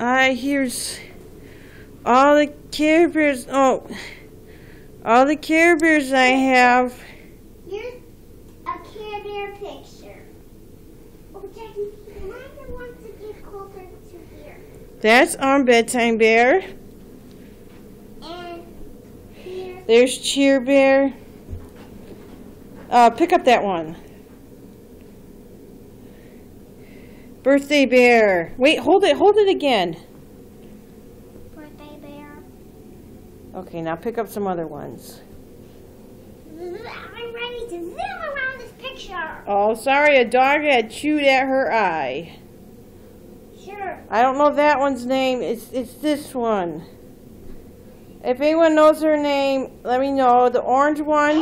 I here's all the Care Bears. Oh, all the Care Bears I have. Here's a Care Bear picture. Oh, Jackie, want to get closer to here. That's on Bedtime Bear. And here, There's Cheer Bear. Uh, pick up that one. Birthday Bear. Wait, hold it, hold it again. Birthday Bear. Okay, now pick up some other ones. I'm ready to zoom around this picture. Oh, sorry, a dog had chewed at her eye. Sure. I don't know that one's name. It's it's this one. If anyone knows her name, let me know. The orange one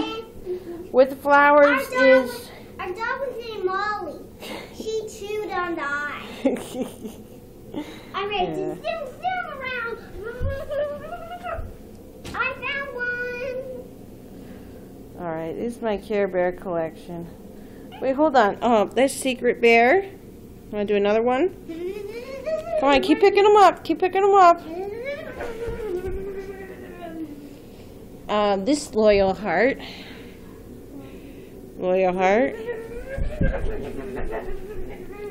And with the flowers Our is. our dog was named Molly. Chewed on the eye. I'm ready Yeah. to zoom, zoom around. I found one. All right, this is my Care Bear collection. Wait, hold on. Oh, that's Secret Bear. Want to do another one? Come on, keep picking them up. Keep picking them up. Uh, this Loyal Heart. Loyal Heart.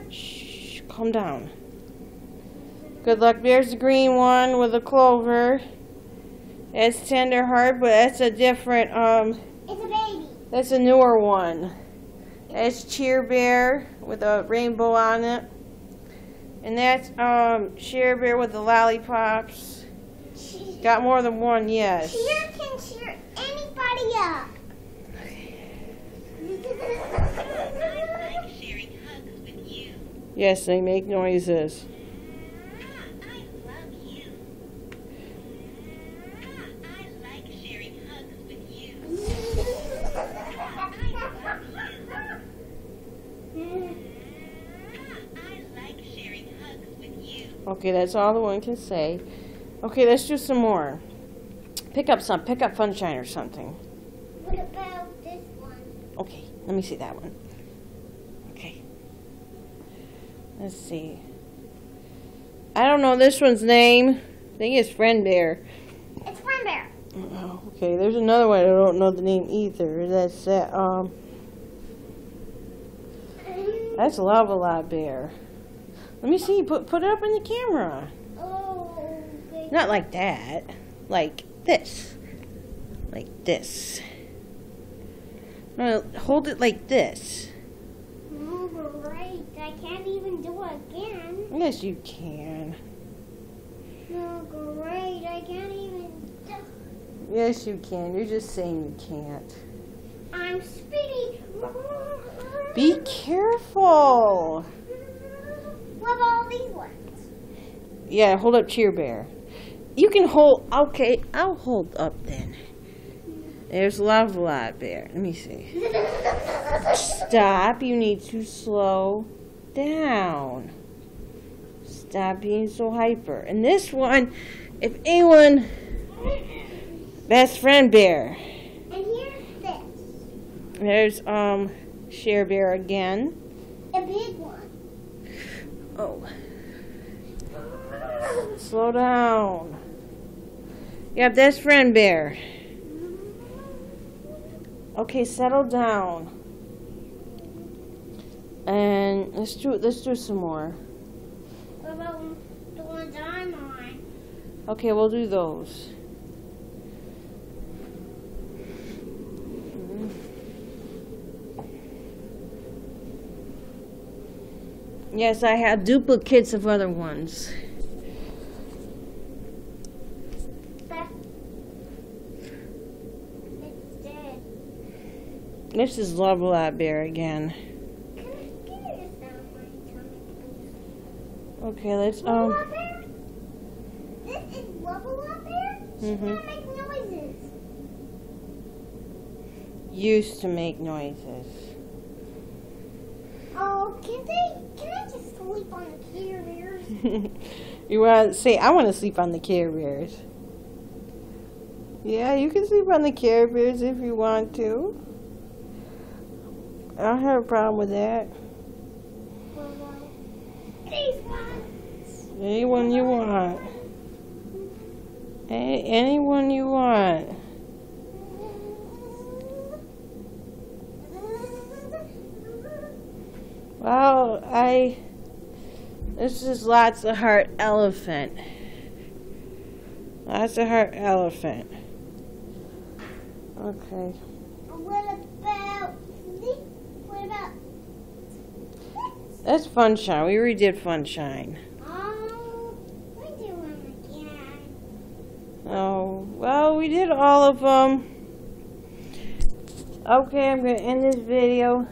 Shh, calm down. Good luck. There's the green one with the clover. It's Tender Heart, but that's a different, um, It's a baby. that's a newer one. That's Cheer Bear with a rainbow on it. And that's, um, Cheer Bear with the lollipops. Got more than one, yes. Cheer can cheer anybody up. I like sharing hugs with you. Yes, they make noises. I love you. I like sharing hugs with you. I like sharing hugs with you. Okay, that's all the one can say. Okay, let's do some more. Pick up some. Pick up Funshine or something. What about this one? Okay, let me see that one. Okay. Let's see. I don't know this one's name. I think it's Friend Bear. It's Friend Bear. Oh, okay, there's another one I don't know the name either. That's that. Um, that's Love-a-Lot Bear. Let me see. Put put it up in the camera. Oh, okay. Not like that. Like this. Like this. No, hold it like this. Oh, great. I can't even do it again. Yes, you can. Oh, great. I can't even do Yes, you can. You're just saying you can't. I'm speedy. Be careful. What all these ones? Yeah, hold up Cheer Bear. You can hold. Okay, I'll hold up then. There's Love-a-Lot Bear. Let me see. Stop. You need to slow down. Stop being so hyper. And this one, if anyone, best friend bear. and here's this. There's um Share Bear again. A big one. Oh. Slow down. Yeah, best friend bear. Okay, settle down. And let's do let's do some more. What about the ones I'm on? Okay, we'll do those. Yes, I have duplicates of other ones. That it's dead. This is Love Lot Bear again. Can I can you just down my tummy, please? Okay, let's um. This is there? She's Mhm. gonna make noises. Used to make noises. Oh, can they? Can I just sleep on the carriers? you want to say, I want to sleep on the Care Bears. Yeah, you can sleep on the Care Bears if you want to. I don't have a problem with that. Anyone you want. Any, anyone you want. Well, I. This is Lotsa Heart Elephant. Lots of heart elephant. Okay. What about this? What about That's Funshine. We redid Funshine. Oh, we do them again. Oh, well, we did all of them. Okay, I'm going to end this video.